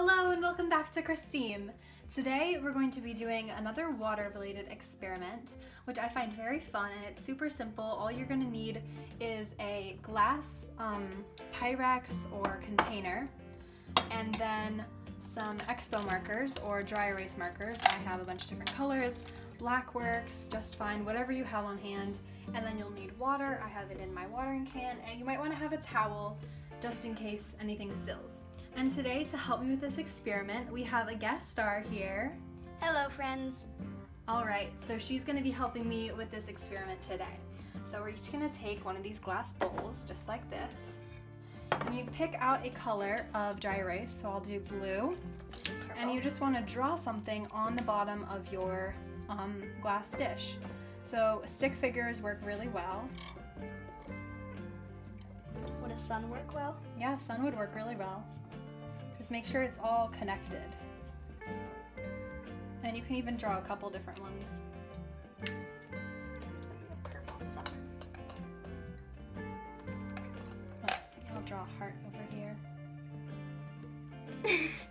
Hello and welcome back to ChriSTEAM. Today we're going to be doing another water related experiment which I find very fun and it's super simple. All you're going to need is a glass um, Pyrex or container and then some expo markers or dry erase markers. I have a bunch of different colors. Black works just fine, whatever you have on hand. And then you'll need water. I have it in my watering can and you might want to have a towel just in case anything spills. And today, to help me with this experiment, we have a guest star here. Hello, friends. All right, so she's gonna be helping me with this experiment today. So we're each gonna take one of these glass bowls, just like this. And you pick out a color of dry erase, so I'll do blue. Purple. And you just wanna draw something on the bottom of your um, glass dish. So stick figures work really well. Would a sun work well? Yeah, sun would work really well. Just make sure it's all connected. And you can even draw a couple different ones. Purple sun. Let's see, I'll draw a heart over here.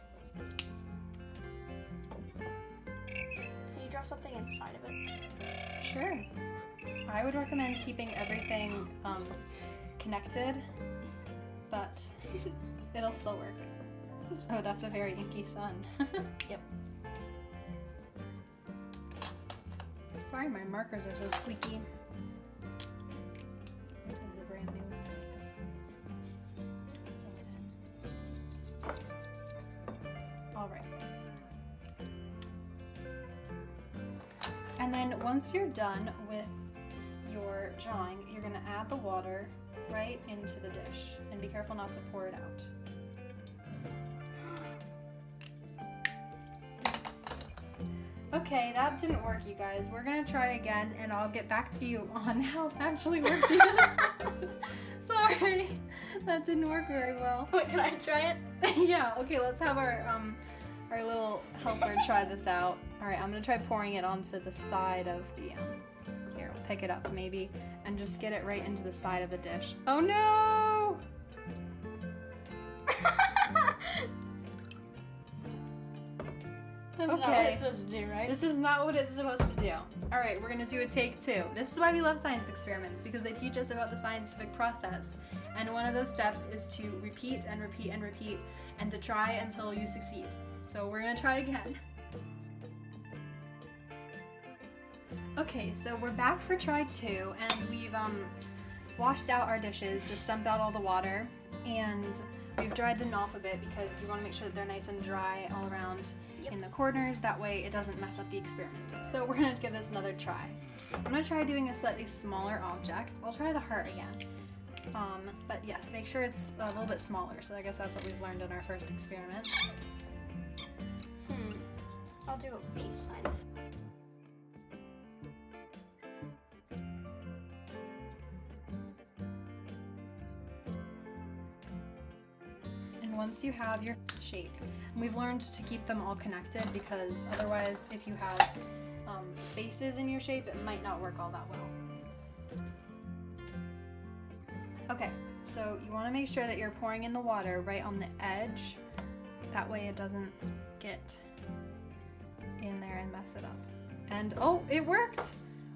Something inside of it? Sure. I would recommend keeping everything um, connected, but it'll still work. Oh, that's a very inky sun. Yep. Sorry, my markers are so squeaky. And then once you're done with your drawing, you're gonna add the water right into the dish. And be careful not to pour it out. Oops. Okay, that didn't work, you guys. We're gonna try again, and I'll get back to you on how it's actually working. Sorry, that didn't work very well. Wait, can I try it? yeah. Okay, let's have our um our little helper try this out. All right, I'm gonna try pouring it onto the side of the um. Here, we'll pick it up maybe, and just get it right into the side of the dish. Oh no! That's not what it's supposed to do, right? This is not what it's supposed to do. All right, we're gonna do a take two. This is why we love science experiments because they teach us about the scientific process. And one of those steps is to repeat and repeat and repeat and to try until you succeed. So we're gonna try again. Okay, so we're back for try two and we've um, washed out our dishes, just dumped out all the water, and we've dried them off a bit because you want to make sure that they're nice and dry all around Yep. in the corners. That way it doesn't mess up the experiment. So we're gonna give this another try. I'm gonna try doing a slightly smaller object. I'll try the heart again. Um, but yes, make sure it's a little bit smaller. So I guess that's what we've learned in our first experiment. Hmm. I'll do a peace once you have your shape, and we've learned to keep them all connected because otherwise, if you have um, spaces in your shape, it might not work all that well. Okay, so you want to make sure that you're pouring in the water right on the edge. That way it doesn't get in there and mess it up. And oh, it worked!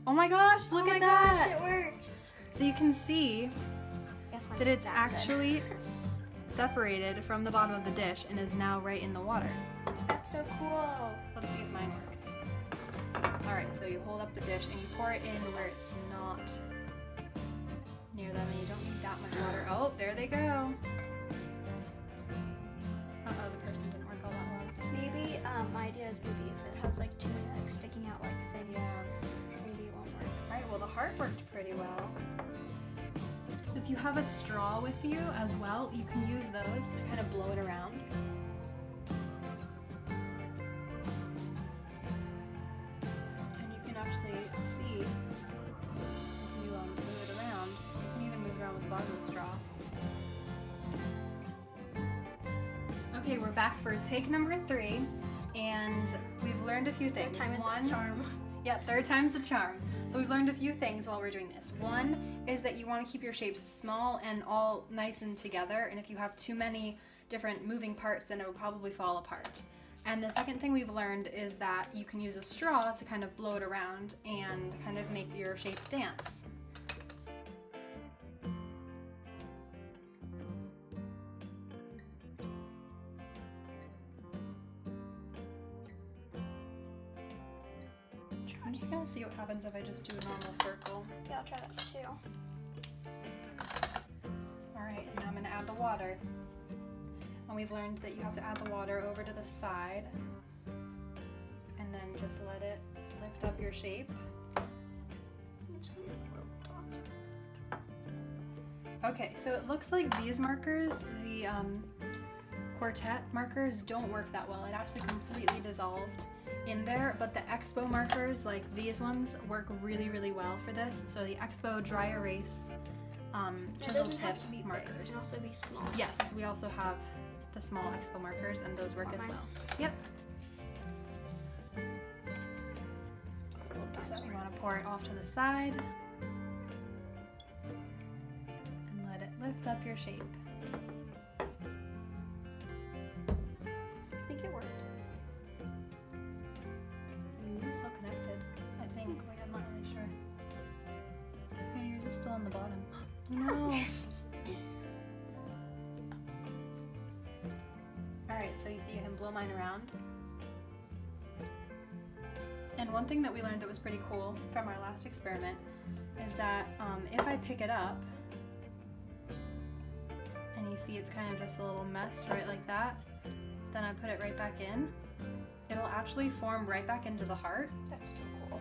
Oh my gosh, look at oh at my that! gosh, it works. So you can see that it's actually separated from the bottom of the dish and is now right in the water. That's so cool. Let's see if mine worked. All right, so you hold up the dish and you pour it in where it's not near them and you don't need that much water. Oh, there they go. Uh-oh, the person didn't work all that well. Maybe um, my idea is maybe if it has like two necks sticking out like things, Yeah. maybe it won't work. All right, well, the heart worked pretty well. So if you have a straw with you as well, you can use those to kind of blow it around. And you can actually see if you um, move it around. You can even move around with the bottom of the straw. Okay, we're back for take number three, and we've learned a few things. Third time is One, a charm. yeah, third time's a charm. So we've learned a few things while we're doing this. One is that you want to keep your shapes small and all nice and together. And if you have too many different moving parts, then it will probably fall apart. And the second thing we've learned is that you can use a straw to kind of blow it around and kind of make your shape dance. Gonna see what happens if I just do a normal circle. Yeah, I'll try that too. All right, and I'm gonna add the water. And we've learned that you have to add the water over to the side and then just let it lift up your shape. Okay, so it looks like these markers, the um, quartet markers, don't work that well. It actually completely dissolved in there, but the Expo markers, like these ones, work really, really well for this. So the Expo Dry Erase um, chisel tip have to be big. It markers. can also be small. Yes, we also have the small Expo markers, and those work as well. Yep. So we want to pour it off to the side and let it lift up your shape. Still on the bottom. No. Alright, so you see you can blow mine around. And one thing that we learned that was pretty cool from our last experiment is that um, if I pick it up, and you see it's kind of just a little mess right like that, then I put it right back in, it'll actually form right back into the heart. That's so cool.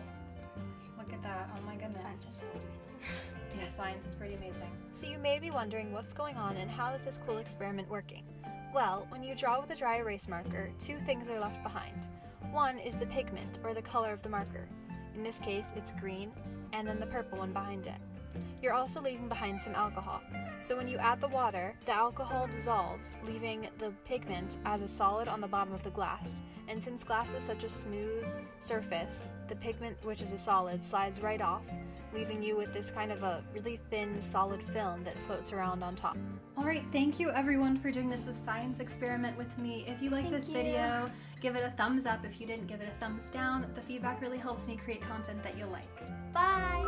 Look at that, oh my goodness. Science is pretty amazing. So you may be wondering what's going on and how is this cool experiment working? Well, when you draw with a dry erase marker, two things are left behind. One is the pigment, or the color of the marker. In this case, it's green, and then the purple one behind it. You're also leaving behind some alcohol. So when you add the water, the alcohol dissolves, leaving the pigment as a solid on the bottom of the glass. And since glass is such a smooth surface, the pigment, which is a solid, slides right off, leaving you with this kind of a really thin, solid film that floats around on top. All right, thank you everyone for doing this science experiment with me. If you like Thank this you. video, give it a thumbs up. If you didn't, give it a thumbs down. The feedback really helps me create content that you'll like. Bye!